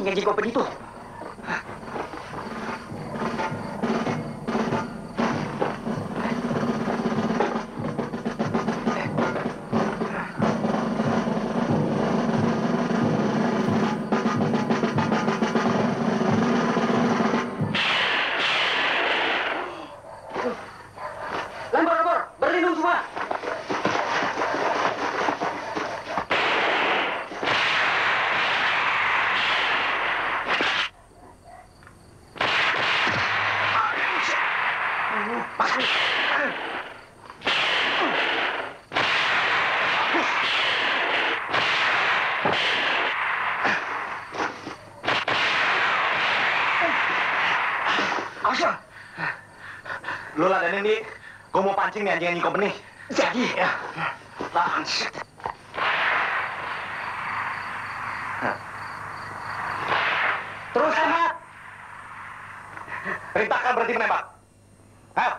rumahnya Jiko itu. Ya. Lu lah dan ini, gue mau pancing nih anjing-anjing company. Jadi ya. Langsung. Terus tembak. Perintahkan berhenti menembak. Ayo.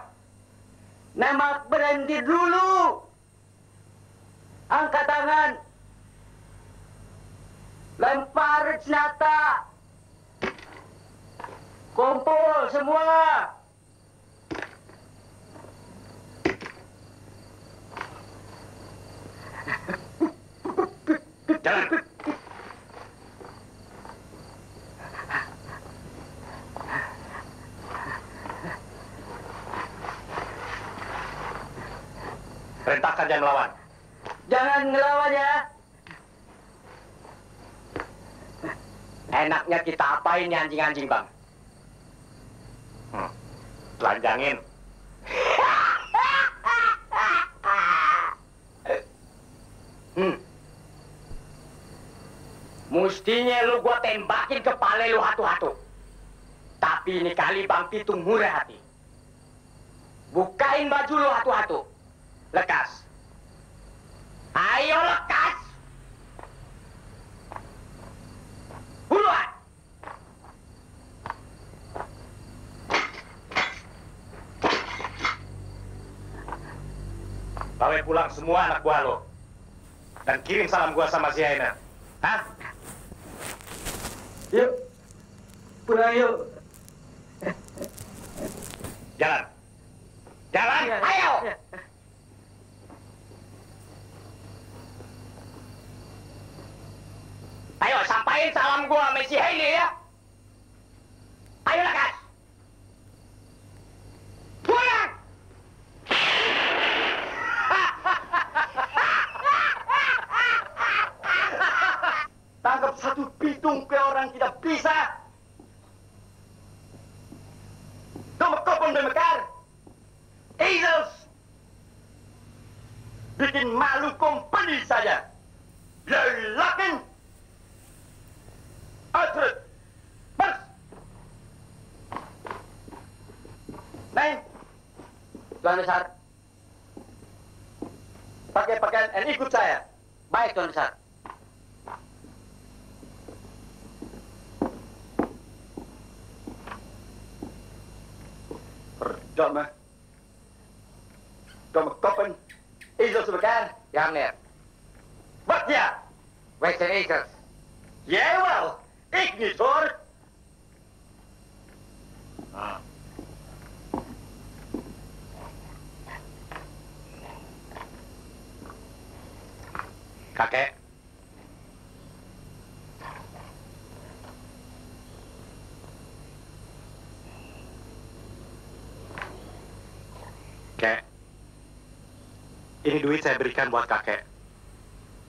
Nembak berhenti dulu. Angkat tangan. Lempar senjata. Kumpul semua. Jalan. Perintahkan jangan melawan. Jangan ngelawan ya. Enaknya kita apain nih anjing-anjing, Bang? Telanjangin. Hmm. Mustinya lu gua tembakin kepala lu hatu-hatu. Tapi ini kali Bang Pitung murah hati. Bukain baju lu hatu-hatu. Lekas. Ayo lekas. Buruan. Bawa pulang semua anak buah lo. Dan kirim salam gua sama si Aina. Hah? Yuk. Pulang yuk. Jalan. Jalan. Ayo. Ayo sampaikan salam gua sama si Hailey ya. Ayo lekas. Pulang. Tangkap pitung ke orang tidak bisa. Kopong dan mekar. Eagles. Bikin malu kompeni saja. Lelakin. Atret. Bers. Naik. Tuan Besar. Pakai pakaian dan ikut saya. Baik, Tuan Besar. Verdomme. Domme koppen. Ezels op elkaar. Ja, meneer. Wat ja? Wij zijn ezels. Jij wel. Ik niet hoor. Ah. Kakek. Kek. Ini duit saya berikan buat kakek.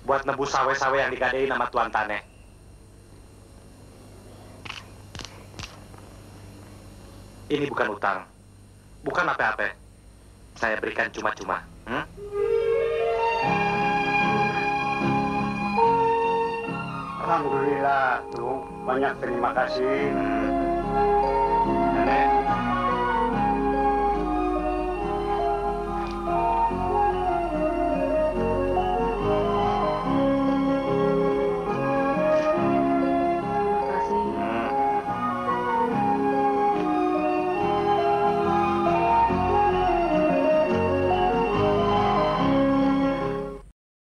Buat nebus sawe-sawe yang digadein sama Tuan Tane. Ini bukan utang. Bukan apa-apa. Saya berikan cuma-cuma. Hmm? Alhamdulillah, tuh banyak terima kasih. Nenek,